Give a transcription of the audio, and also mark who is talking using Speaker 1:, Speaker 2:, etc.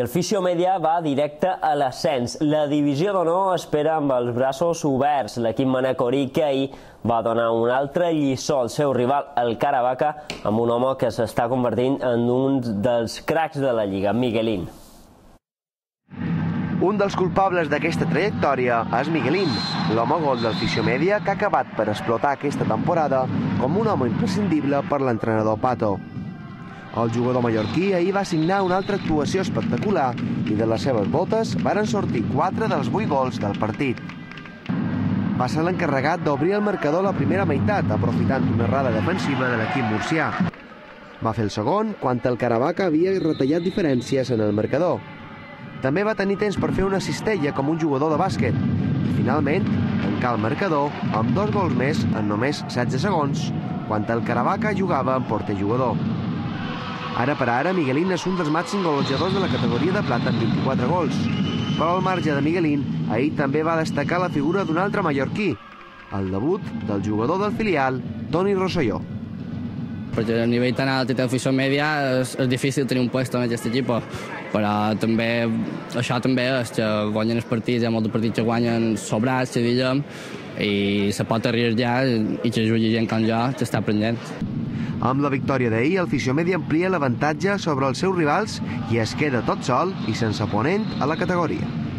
Speaker 1: El Fisio Media va directe a l'ascens. La divisió d'honor espera amb els braços oberts. L'equip manacorí que ahir va donar una altra lliçó al seu rival, el Caravaca, amb un home que s'està convertint en un dels cracs de la Lliga, Miguelín.
Speaker 2: Un dels culpables d'aquesta trajectòria és Miguelín, l'home gol del Fisiomèdia que ha acabat per explotar aquesta temporada com un home imprescindible per l'entrenador Pato. El jugador mallorquí ahir va signar una altra actuació espectacular i de les seves botes varen sortir 4 dels 8 gols del partit. Va ser l'encarregat d'obrir el marcador la primera meitat, aprofitant una errada defensiva de l'equip murcià. Va fer el segon quan el Caravaca havia retallat diferències en el marcador, també va tenir temps per fer una cistella com un jugador de bàsquet i finalment tancar el marcador amb dos gols més en només 16 segons, quan el Caravaca jugava en porter jugador. Ara per ara, Miguelín és un dels màxims golejadors de la categoria de plata amb 24 gols. Però al marge de Miguelín, ahir també va destacar la figura d'un altre mallorquí, el debut del jugador del filial, Toni Rosselló
Speaker 3: perquè a nivell tan alt i té afició mèdia és, és difícil tenir un lloc en aquest equip, però també, això també és que guanyen els partits, hi ha molts partits que guanyen sobrats, que diguem, i se pot arriesgar i que jugui gent com jo, que està aprenent.
Speaker 2: Amb la victòria d'ahir, el Fisiomedi amplia l'avantatge sobre els seus rivals i es queda tot sol i sense oponent a la categoria.